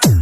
Boom.